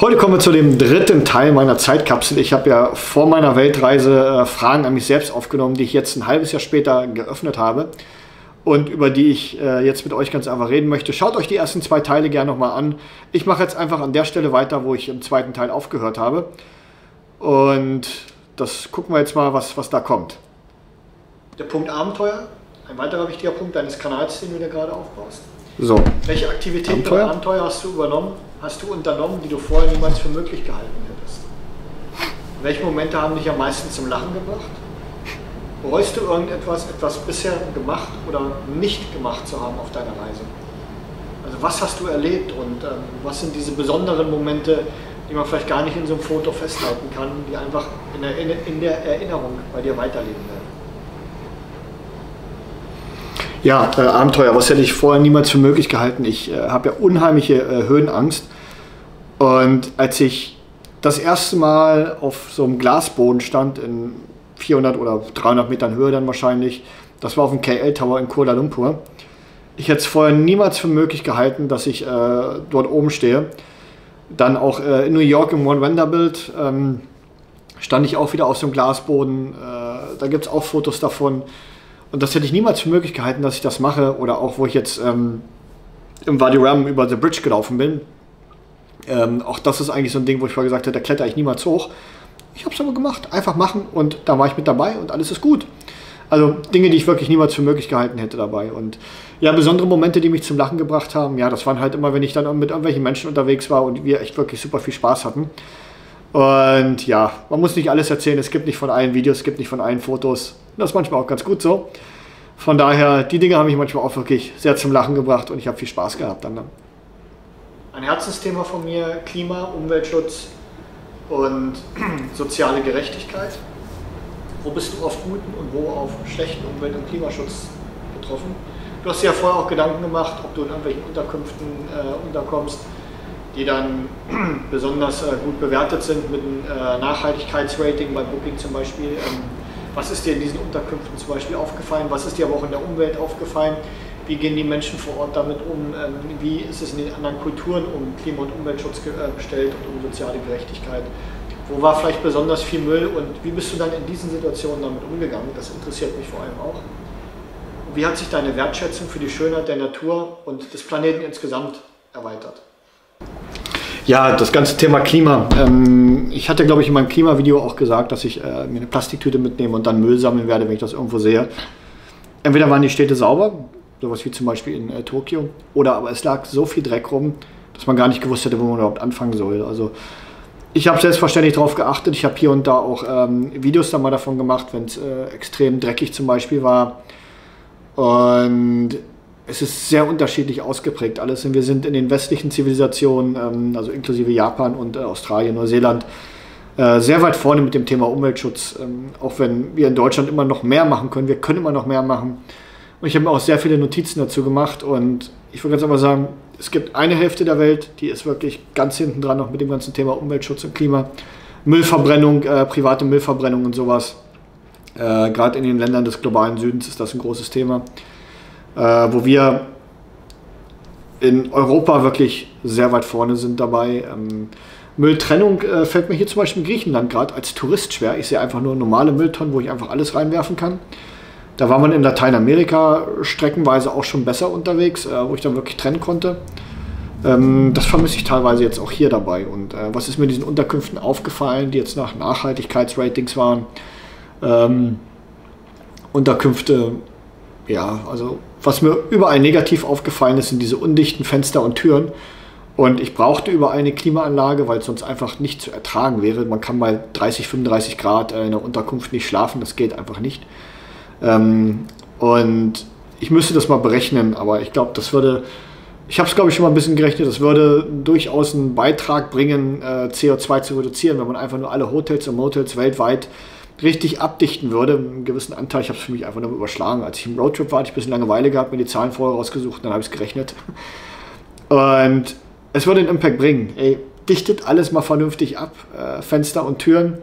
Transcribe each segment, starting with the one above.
Heute kommen wir zu dem dritten Teil meiner Zeitkapsel. Ich habe ja vor meiner Weltreise äh, Fragen an mich selbst aufgenommen, die ich jetzt ein halbes Jahr später geöffnet habe und über die ich äh, jetzt mit euch ganz einfach reden möchte. Schaut euch die ersten zwei Teile gerne nochmal an. Ich mache jetzt einfach an der Stelle weiter, wo ich im zweiten Teil aufgehört habe. Und das gucken wir jetzt mal, was, was da kommt. Der Punkt Abenteuer, ein weiterer wichtiger Punkt deines Kanals, den du dir gerade aufbaust. So. Welche Aktivitäten oder Abenteuer hast du übernommen, hast du unternommen, die du vorher niemals für möglich gehalten hättest? Welche Momente haben dich am meisten zum Lachen gebracht? Bereust du irgendetwas, etwas bisher gemacht oder nicht gemacht zu haben auf deiner Reise? Also was hast du erlebt und ähm, was sind diese besonderen Momente, die man vielleicht gar nicht in so einem Foto festhalten kann, die einfach in der, in der Erinnerung bei dir weiterleben werden? Ja, äh, Abenteuer, was hätte ich vorher niemals für möglich gehalten. Ich äh, habe ja unheimliche äh, Höhenangst. Und als ich das erste Mal auf so einem Glasboden stand, in 400 oder 300 Metern Höhe dann wahrscheinlich, das war auf dem KL Tower in Kuala Lumpur. Ich hätte es vorher niemals für möglich gehalten, dass ich äh, dort oben stehe. Dann auch äh, in New York im One Vanderbilt ähm, stand ich auch wieder auf so einem Glasboden. Äh, da gibt es auch Fotos davon. Und das hätte ich niemals für möglich gehalten, dass ich das mache. Oder auch, wo ich jetzt ähm, im Wadi Ram über The Bridge gelaufen bin. Ähm, auch das ist eigentlich so ein Ding, wo ich vorher gesagt hätte, da kletter ich niemals hoch. Ich habe es aber gemacht. Einfach machen und da war ich mit dabei und alles ist gut. Also Dinge, die ich wirklich niemals für möglich gehalten hätte dabei. Und ja, besondere Momente, die mich zum Lachen gebracht haben, ja, das waren halt immer, wenn ich dann mit irgendwelchen Menschen unterwegs war und wir echt wirklich super viel Spaß hatten. Und ja, man muss nicht alles erzählen. Es gibt nicht von allen Videos, es gibt nicht von allen Fotos. Das ist manchmal auch ganz gut so. Von daher, die Dinge haben mich manchmal auch wirklich sehr zum Lachen gebracht und ich habe viel Spaß gehabt dann. Ein Herzensthema von mir, Klima, Umweltschutz und soziale Gerechtigkeit. Wo bist du auf guten und wo auf schlechten Umwelt- und Klimaschutz betroffen? Du hast dir ja vorher auch Gedanken gemacht, ob du in irgendwelchen Unterkünften äh, unterkommst die dann besonders äh, gut bewertet sind mit einem äh, Nachhaltigkeitsrating bei Booking zum Beispiel. Ähm, was ist dir in diesen Unterkünften zum Beispiel aufgefallen? Was ist dir aber auch in der Umwelt aufgefallen? Wie gehen die Menschen vor Ort damit um? Ähm, wie ist es in den anderen Kulturen um Klima- und Umweltschutz äh, gestellt und um soziale Gerechtigkeit? Wo war vielleicht besonders viel Müll und wie bist du dann in diesen Situationen damit umgegangen? Das interessiert mich vor allem auch. Wie hat sich deine Wertschätzung für die Schönheit der Natur und des Planeten insgesamt erweitert? Ja, das ganze Thema Klima. Ähm, ich hatte, glaube ich, in meinem Klimavideo auch gesagt, dass ich äh, mir eine Plastiktüte mitnehme und dann Müll sammeln werde, wenn ich das irgendwo sehe. Entweder waren die Städte sauber, sowas wie zum Beispiel in äh, Tokio, oder aber es lag so viel Dreck rum, dass man gar nicht gewusst hätte, wo man überhaupt anfangen soll. Also ich habe selbstverständlich darauf geachtet. Ich habe hier und da auch ähm, Videos dann mal davon gemacht, wenn es äh, extrem dreckig zum Beispiel war. Und es ist sehr unterschiedlich ausgeprägt alles. wir sind in den westlichen Zivilisationen, ähm, also inklusive Japan und äh, Australien, Neuseeland, äh, sehr weit vorne mit dem Thema Umweltschutz. Ähm, auch wenn wir in Deutschland immer noch mehr machen können, wir können immer noch mehr machen. Und ich habe mir auch sehr viele Notizen dazu gemacht und ich würde ganz einfach sagen, es gibt eine Hälfte der Welt, die ist wirklich ganz hinten dran noch mit dem ganzen Thema Umweltschutz und Klima. Müllverbrennung, äh, private Müllverbrennung und sowas. Äh, Gerade in den Ländern des globalen Südens ist das ein großes Thema äh, wo wir in Europa wirklich sehr weit vorne sind dabei. Ähm, Mülltrennung äh, fällt mir hier zum Beispiel in Griechenland gerade als Tourist schwer. Ich sehe einfach nur normale Mülltonnen, wo ich einfach alles reinwerfen kann. Da war man in Lateinamerika streckenweise auch schon besser unterwegs, äh, wo ich dann wirklich trennen konnte. Ähm, das vermisse ich teilweise jetzt auch hier dabei. Und äh, was ist mir in diesen Unterkünften aufgefallen, die jetzt nach Nachhaltigkeitsratings waren? Ähm, Unterkünfte ja, also was mir überall negativ aufgefallen ist, sind diese undichten Fenster und Türen. Und ich brauchte überall eine Klimaanlage, weil es sonst einfach nicht zu ertragen wäre. Man kann bei 30, 35 Grad in der Unterkunft nicht schlafen, das geht einfach nicht. Ähm, und ich müsste das mal berechnen, aber ich glaube, das würde, ich habe es glaube ich schon mal ein bisschen gerechnet, das würde durchaus einen Beitrag bringen, äh, CO2 zu reduzieren, wenn man einfach nur alle Hotels und Motels weltweit richtig abdichten würde, einen gewissen Anteil, ich habe es für mich einfach nur überschlagen. Als ich im Roadtrip war, hatte ich ein bisschen Langeweile gehabt, mir die Zahlen vorher rausgesucht, dann habe ich es gerechnet. Und es würde einen Impact bringen. Ey, dichtet alles mal vernünftig ab. Äh, Fenster und Türen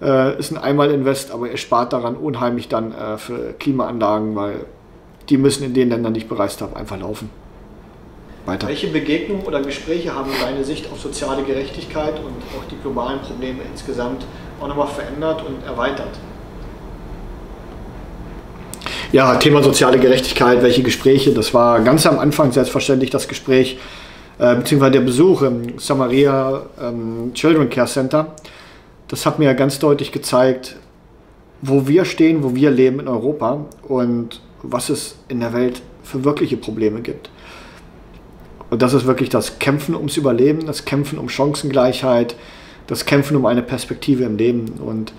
äh, ist ein Einmal-Invest, aber ihr spart daran unheimlich dann äh, für Klimaanlagen, weil die müssen in den Ländern, die ich bereist habe, einfach laufen. weiter. Welche Begegnungen oder Gespräche haben deine Sicht auf soziale Gerechtigkeit und auch die globalen Probleme insgesamt auch nochmal verändert und erweitert? Ja, Thema soziale Gerechtigkeit, welche Gespräche, das war ganz am Anfang selbstverständlich das Gespräch, äh, beziehungsweise der Besuch im Samaria ähm, Children Care Center. Das hat mir ganz deutlich gezeigt, wo wir stehen, wo wir leben in Europa und was es in der Welt für wirkliche Probleme gibt. Und das ist wirklich das Kämpfen ums Überleben, das Kämpfen um Chancengleichheit, das Kämpfen um eine Perspektive im Leben. Und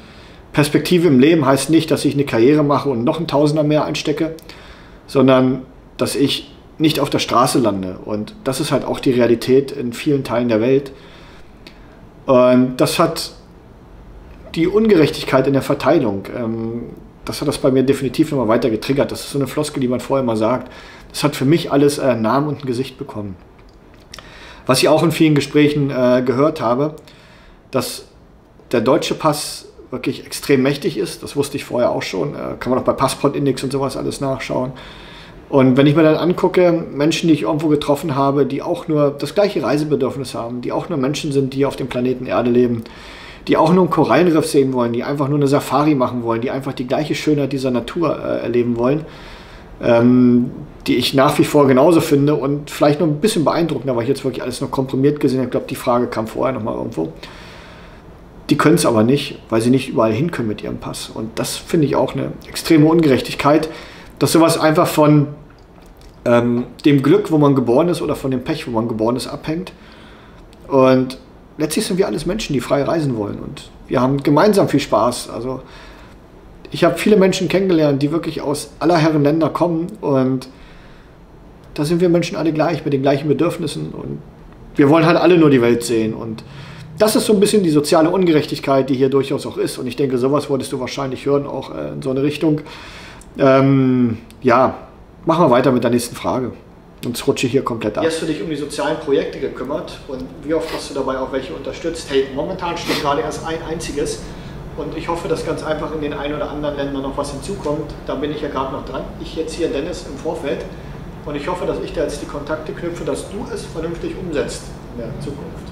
Perspektive im Leben heißt nicht, dass ich eine Karriere mache und noch ein Tausender mehr einstecke, sondern dass ich nicht auf der Straße lande. Und das ist halt auch die Realität in vielen Teilen der Welt. Und das hat die Ungerechtigkeit in der Verteilung, ähm, das hat das bei mir definitiv nochmal weiter getriggert. Das ist so eine Floskel, die man vorher mal sagt. Das hat für mich alles äh, Namen und ein Gesicht bekommen. Was ich auch in vielen Gesprächen äh, gehört habe, dass der deutsche Pass wirklich extrem mächtig ist. Das wusste ich vorher auch schon. Äh, kann man auch bei Passportindex und sowas alles nachschauen. Und wenn ich mir dann angucke, Menschen, die ich irgendwo getroffen habe, die auch nur das gleiche Reisebedürfnis haben, die auch nur Menschen sind, die auf dem Planeten Erde leben, die auch nur ein Korallenriff sehen wollen, die einfach nur eine Safari machen wollen, die einfach die gleiche Schönheit dieser Natur äh, erleben wollen, ähm, die ich nach wie vor genauso finde und vielleicht noch ein bisschen beeindruckender, weil ich jetzt wirklich alles noch komprimiert gesehen habe. Ich glaube, die Frage kam vorher noch mal irgendwo. Die können es aber nicht, weil sie nicht überall hin können mit ihrem Pass. Und das finde ich auch eine extreme Ungerechtigkeit, dass sowas einfach von ähm, dem Glück, wo man geboren ist, oder von dem Pech, wo man geboren ist, abhängt. Und letztlich sind wir alles Menschen, die frei reisen wollen. Und wir haben gemeinsam viel Spaß. Also ich habe viele Menschen kennengelernt, die wirklich aus aller Herren Länder kommen. Und da sind wir Menschen alle gleich, mit den gleichen Bedürfnissen. Und wir wollen halt alle nur die Welt sehen. Und das ist so ein bisschen die soziale Ungerechtigkeit, die hier durchaus auch ist. Und ich denke, sowas wolltest du wahrscheinlich hören, auch äh, in so eine Richtung. Ähm, ja, machen wir weiter mit der nächsten Frage. Sonst rutsche ich hier komplett ab. Wie hast du dich um die sozialen Projekte gekümmert und wie oft hast du dabei auch welche unterstützt? Hey, momentan steht gerade erst ein einziges und ich hoffe, dass ganz einfach in den ein oder anderen Ländern noch was hinzukommt. Da bin ich ja gerade noch dran. Ich jetzt hier, Dennis, im Vorfeld. Und ich hoffe, dass ich da jetzt die Kontakte knüpfe, dass du es vernünftig umsetzt in der Zukunft.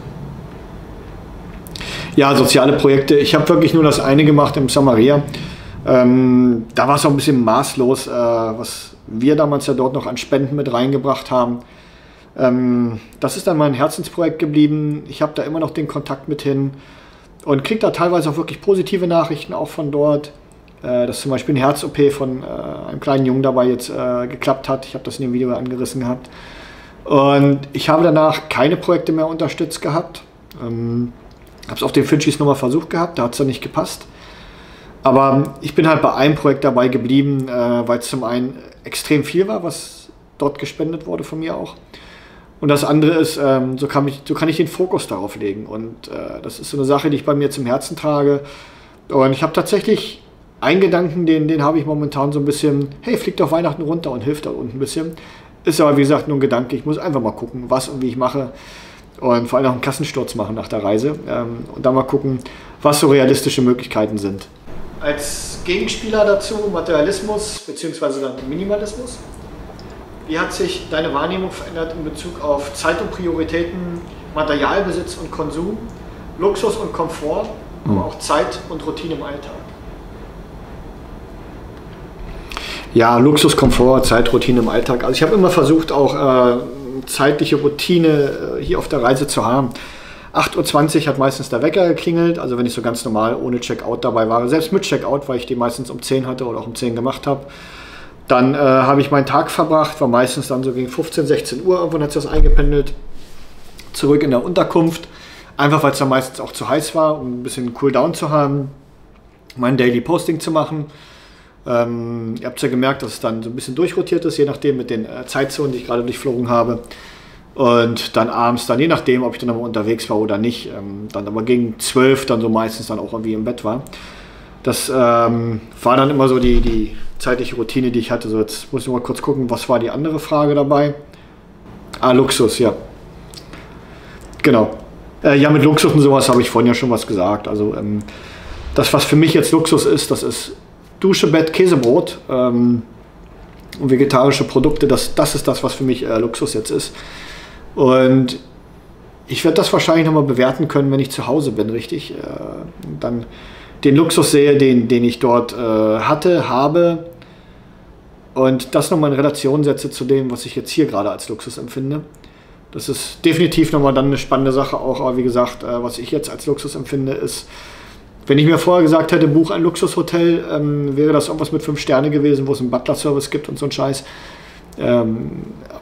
Ja, soziale Projekte. Ich habe wirklich nur das eine gemacht im Samaria. Ähm, da war es auch ein bisschen maßlos, äh, was wir damals ja dort noch an Spenden mit reingebracht haben. Ähm, das ist dann mein Herzensprojekt geblieben. Ich habe da immer noch den Kontakt mit hin und kriege da teilweise auch wirklich positive Nachrichten auch von dort. Äh, dass zum Beispiel ein Herz-OP von äh, einem kleinen Jungen dabei jetzt äh, geklappt hat. Ich habe das in dem Video angerissen gehabt. Und ich habe danach keine Projekte mehr unterstützt gehabt. Ähm, habe es auf den Finchis nochmal versucht gehabt, da hat es dann nicht gepasst. Aber ich bin halt bei einem Projekt dabei geblieben, äh, weil es zum einen extrem viel war, was dort gespendet wurde von mir auch. Und das andere ist, ähm, so, kann ich, so kann ich den Fokus darauf legen. Und äh, das ist so eine Sache, die ich bei mir zum Herzen trage. Und ich habe tatsächlich einen Gedanken, den, den habe ich momentan so ein bisschen, hey, fliegt auf Weihnachten runter und hilft da unten ein bisschen. Ist aber wie gesagt nur ein Gedanke. Ich muss einfach mal gucken, was und wie ich mache und vor allem auch einen Kassensturz machen nach der Reise ähm, und dann mal gucken, was so realistische Möglichkeiten sind. Als Gegenspieler dazu Materialismus bzw. dann Minimalismus. Wie hat sich deine Wahrnehmung verändert in Bezug auf Zeit und Prioritäten, Materialbesitz und Konsum, Luxus und Komfort, aber hm. auch Zeit und Routine im Alltag? Ja, Luxus, Komfort, Zeit, Routine im Alltag. Also ich habe immer versucht, auch äh, zeitliche Routine äh, hier auf der Reise zu haben. 8.20 Uhr hat meistens der Wecker geklingelt, also wenn ich so ganz normal ohne Checkout dabei war, selbst mit Checkout, weil ich die meistens um 10 hatte oder auch um 10 gemacht habe. Dann äh, habe ich meinen Tag verbracht, war meistens dann so gegen 15, 16 Uhr, irgendwann hat sich das eingependelt, zurück in der Unterkunft, einfach weil es dann meistens auch zu heiß war, um ein bisschen Cooldown zu haben, mein Daily Posting zu machen. Ähm, ihr habt ja gemerkt, dass es dann so ein bisschen durchrotiert ist, je nachdem mit den äh, Zeitzonen, die ich gerade durchflogen habe. Und dann abends, dann je nachdem, ob ich dann nochmal unterwegs war oder nicht, ähm, dann aber gegen zwölf dann so meistens dann auch irgendwie im Bett war. Das ähm, war dann immer so die, die zeitliche Routine, die ich hatte. So, jetzt muss ich mal kurz gucken, was war die andere Frage dabei? Ah, Luxus, ja. Genau. Äh, ja, mit Luxus und sowas habe ich vorhin ja schon was gesagt. Also ähm, das, was für mich jetzt Luxus ist, das ist Dusche, Bett, Käsebrot ähm, und vegetarische Produkte, das, das ist das, was für mich äh, Luxus jetzt ist. Und ich werde das wahrscheinlich nochmal bewerten können, wenn ich zu Hause bin, richtig? Äh, dann den Luxus sehe, den, den ich dort äh, hatte, habe und das nochmal in Relation setze zu dem, was ich jetzt hier gerade als Luxus empfinde. Das ist definitiv nochmal dann eine spannende Sache auch, aber wie gesagt, äh, was ich jetzt als Luxus empfinde, ist, wenn ich mir vorher gesagt hätte, buch ein Luxushotel, ähm, wäre das irgendwas mit fünf Sterne gewesen, wo es einen Butler-Service gibt und so ein Scheiß. Ähm,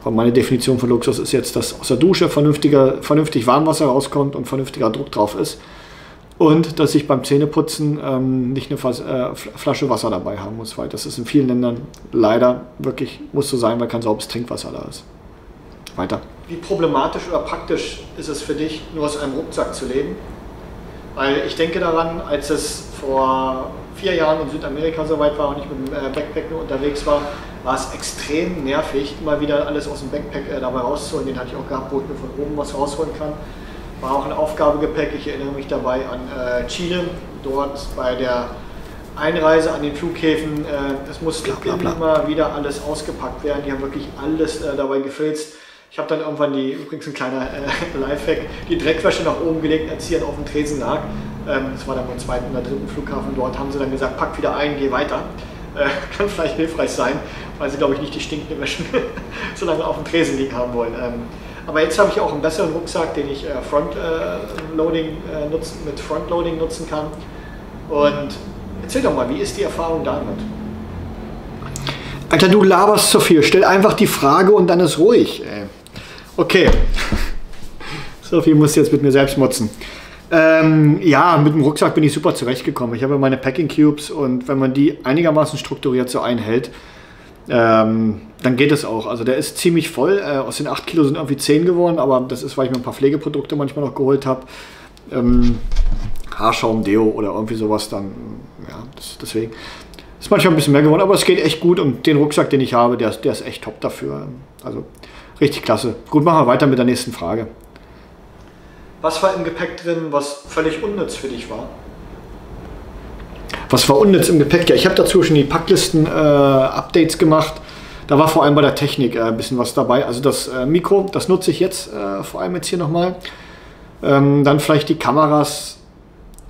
aber meine Definition von Luxus ist jetzt, dass aus der Dusche vernünftiger, vernünftig Warmwasser rauskommt und vernünftiger Druck drauf ist. Und dass ich beim Zähneputzen ähm, nicht eine Fas äh, Flasche Wasser dabei haben muss, weil das ist in vielen Ländern leider wirklich, muss so sein, weil kein sauberes Trinkwasser da ist. Weiter. Wie problematisch oder praktisch ist es für dich, nur aus einem Rucksack zu leben? Weil ich denke daran, als es vor vier Jahren in Südamerika so weit war und ich mit dem äh, Backpack nur unterwegs war, war es extrem nervig, immer wieder alles aus dem Backpack äh, dabei rauszuholen. Den hatte ich auch gehabt, wo ich mir von oben was rausholen kann. War auch ein Aufgabegepäck. Ich erinnere mich dabei an äh, Chile, dort bei der Einreise an den Flughäfen. Äh, es musste bla, bla, bla. immer wieder alles ausgepackt werden. Die haben wirklich alles äh, dabei gefilzt. Ich habe dann irgendwann die, übrigens ein kleiner äh, Lifehack, die Dreckwäsche nach oben gelegt, als sie dann auf dem Tresen lag. Ähm, das war dann beim zweiten oder dritten Flughafen. Dort haben sie dann gesagt, pack wieder ein, geh weiter. Äh, kann vielleicht hilfreich sein, weil sie, glaube ich, nicht die stinkende Wäsche so lange auf dem Tresen liegen haben wollen. Ähm, aber jetzt habe ich auch einen besseren Rucksack, den ich äh, Frontloading äh, nutzen, mit Frontloading nutzen kann. Und erzähl doch mal, wie ist die Erfahrung damit? Alter, du laberst zu viel. Stell einfach die Frage und dann ist ruhig. Ey. Okay. so viel muss jetzt mit mir selbst motzen. Ähm, ja, mit dem Rucksack bin ich super zurechtgekommen. Ich habe meine Packing Cubes und wenn man die einigermaßen strukturiert so einhält, ähm, dann geht es auch. Also der ist ziemlich voll. Äh, aus den 8 Kilo sind irgendwie 10 geworden, aber das ist, weil ich mir ein paar Pflegeprodukte manchmal noch geholt habe. Ähm, Haarschaum, Deo oder irgendwie sowas dann. Ja, das, deswegen. Ist manchmal ein bisschen mehr geworden, aber es geht echt gut und den Rucksack, den ich habe, der, der ist echt top dafür. Also richtig klasse. Gut, machen wir weiter mit der nächsten Frage. Was war im Gepäck drin, was völlig unnütz für dich war? Was war unnütz im Gepäck? Ja, ich habe dazu schon die Packlisten-Updates äh, gemacht. Da war vor allem bei der Technik äh, ein bisschen was dabei. Also das äh, Mikro, das nutze ich jetzt äh, vor allem jetzt hier nochmal. Ähm, dann vielleicht die Kameras,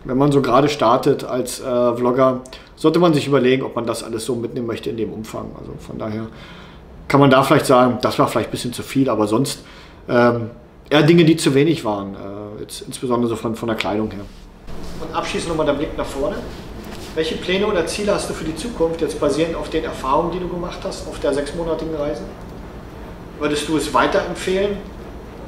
wenn man so gerade startet als äh, Vlogger sollte man sich überlegen, ob man das alles so mitnehmen möchte in dem Umfang. Also von daher kann man da vielleicht sagen, das war vielleicht ein bisschen zu viel, aber sonst ähm, eher Dinge, die zu wenig waren, äh, jetzt insbesondere so von, von der Kleidung her. Und abschließend nochmal der Blick nach vorne. Welche Pläne oder Ziele hast du für die Zukunft, jetzt basierend auf den Erfahrungen, die du gemacht hast auf der sechsmonatigen Reise? Würdest du es weiterempfehlen,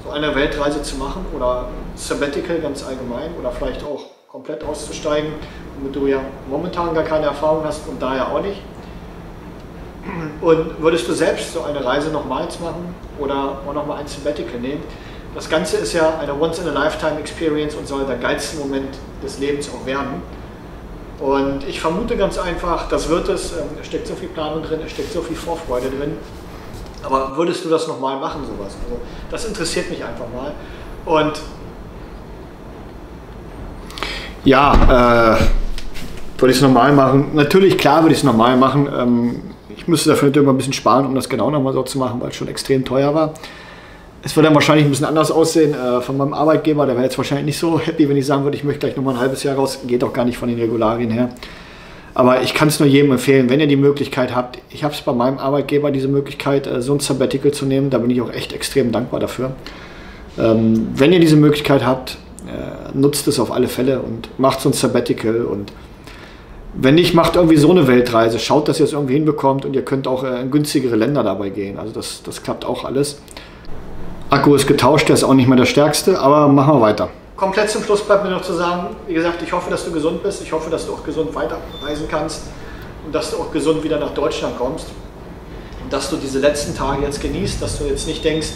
so eine Weltreise zu machen oder Sabbatical ganz allgemein oder vielleicht auch komplett auszusteigen, womit du ja momentan gar keine Erfahrung hast und daher auch nicht. Und würdest du selbst so eine Reise nochmals machen oder auch nochmal ein Sabbatical nehmen? Das Ganze ist ja eine Once-in-a-Lifetime-Experience und soll der geilste Moment des Lebens auch werden. Und ich vermute ganz einfach, das wird es, ähm, es steckt so viel Planung drin, es steckt so viel Vorfreude drin. Aber würdest du das nochmal machen, sowas? Also das interessiert mich einfach mal. Und ja, äh, würde ich es normal machen? Natürlich, klar würde ich es normal machen. Ähm, ich müsste dafür natürlich immer ein bisschen sparen, um das genau nochmal so zu machen, weil es schon extrem teuer war. Es würde dann wahrscheinlich ein bisschen anders aussehen äh, von meinem Arbeitgeber. Der wäre jetzt wahrscheinlich nicht so happy, wenn ich sagen würde, ich möchte gleich nochmal ein halbes Jahr raus. Geht auch gar nicht von den Regularien her. Aber ich kann es nur jedem empfehlen, wenn ihr die Möglichkeit habt. Ich habe es bei meinem Arbeitgeber diese Möglichkeit, äh, so ein Sabbatical zu nehmen. Da bin ich auch echt extrem dankbar dafür. Ähm, wenn ihr diese Möglichkeit habt, äh, nutzt es auf alle Fälle und macht so ein Sabbatical und wenn nicht, macht irgendwie so eine Weltreise. Schaut, dass ihr es irgendwie hinbekommt und ihr könnt auch äh, in günstigere Länder dabei gehen. Also das, das klappt auch alles. Akku ist getauscht, der ist auch nicht mehr der stärkste, aber machen wir weiter. Komplett zum Schluss bleibt mir noch zu sagen, wie gesagt, ich hoffe, dass du gesund bist. Ich hoffe, dass du auch gesund weiterreisen kannst und dass du auch gesund wieder nach Deutschland kommst. Und dass du diese letzten Tage jetzt genießt, dass du jetzt nicht denkst,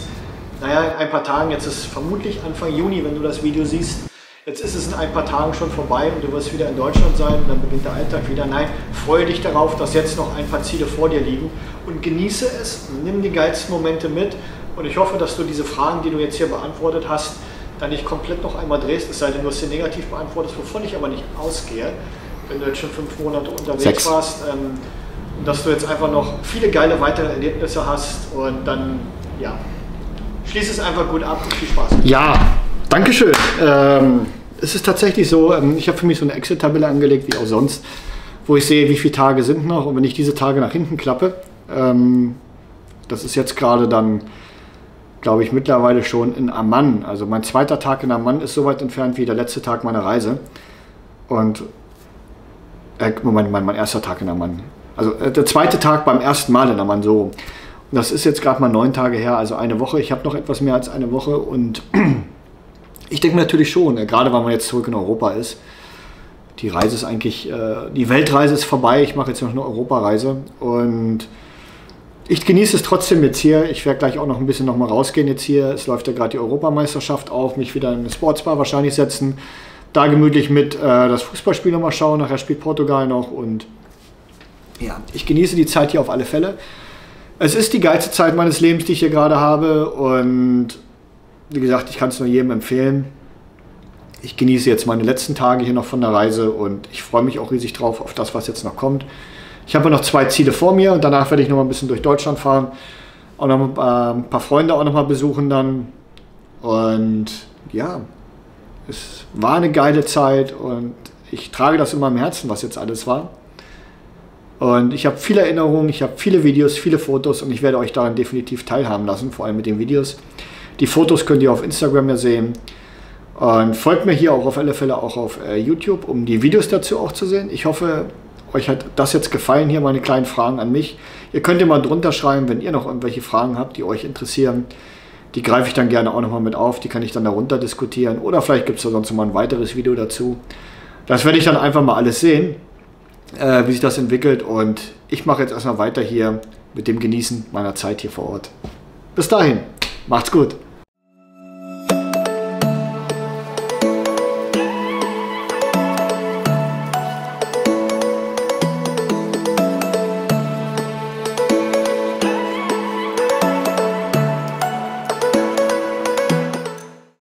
naja, in ein paar Tagen, jetzt ist vermutlich Anfang Juni, wenn du das Video siehst, jetzt ist es in ein paar Tagen schon vorbei und du wirst wieder in Deutschland sein und dann beginnt der Alltag wieder. Nein, freue dich darauf, dass jetzt noch ein paar Ziele vor dir liegen und genieße es, nimm die geilsten Momente mit und ich hoffe, dass du diese Fragen, die du jetzt hier beantwortet hast, dann nicht komplett noch einmal drehst, es sei denn, du hast sie negativ beantwortet, wovon ich aber nicht ausgehe, wenn du jetzt schon fünf Monate unterwegs Sechs. warst, ähm, dass du jetzt einfach noch viele geile weitere Erlebnisse hast und dann, ja, schließe es einfach gut ab und viel Spaß. Ja, Dankeschön. Ähm, es ist tatsächlich so, ähm, ich habe für mich so eine Excel-Tabelle angelegt, wie auch sonst, wo ich sehe, wie viele Tage sind noch und wenn ich diese Tage nach hinten klappe, ähm, das ist jetzt gerade dann, glaube ich, mittlerweile schon in Amman. Also mein zweiter Tag in Amman ist so weit entfernt wie der letzte Tag meiner Reise. Und äh, Moment, mein, mein erster Tag in Amman. Also äh, der zweite Tag beim ersten Mal in Amman so. Und das ist jetzt gerade mal neun Tage her, also eine Woche. Ich habe noch etwas mehr als eine Woche und ich denke natürlich schon, äh, gerade weil man jetzt zurück in Europa ist. Die Reise ist eigentlich, äh, die Weltreise ist vorbei. Ich mache jetzt noch eine Europareise und ich genieße es trotzdem jetzt hier. Ich werde gleich auch noch ein bisschen noch mal rausgehen jetzt hier. Es läuft ja gerade die Europameisterschaft auf. Mich wieder in eine Sportsbar wahrscheinlich setzen. Da gemütlich mit äh, das Fußballspiel noch mal schauen. Nachher spielt Portugal noch und ja, ich genieße die Zeit hier auf alle Fälle. Es ist die geilste Zeit meines Lebens, die ich hier gerade habe und wie gesagt, ich kann es nur jedem empfehlen. Ich genieße jetzt meine letzten Tage hier noch von der Reise und ich freue mich auch riesig drauf auf das, was jetzt noch kommt. Ich habe noch zwei Ziele vor mir und danach werde ich noch mal ein bisschen durch Deutschland fahren. Auch noch ein paar, ein paar Freunde auch noch mal besuchen dann. Und ja, es war eine geile Zeit und ich trage das immer im Herzen, was jetzt alles war. Und ich habe viele Erinnerungen, ich habe viele Videos, viele Fotos und ich werde euch daran definitiv teilhaben lassen, vor allem mit den Videos. Die Fotos könnt ihr auf Instagram ja sehen. Und folgt mir hier auch auf alle Fälle auch auf äh, YouTube, um die Videos dazu auch zu sehen. Ich hoffe, euch hat das jetzt gefallen, hier meine kleinen Fragen an mich. Ihr könnt ja mal drunter schreiben, wenn ihr noch irgendwelche Fragen habt, die euch interessieren. Die greife ich dann gerne auch nochmal mit auf, die kann ich dann darunter diskutieren. Oder vielleicht gibt es da sonst mal ein weiteres Video dazu. Das werde ich dann einfach mal alles sehen, äh, wie sich das entwickelt. Und ich mache jetzt erstmal weiter hier mit dem Genießen meiner Zeit hier vor Ort. Bis dahin, macht's gut.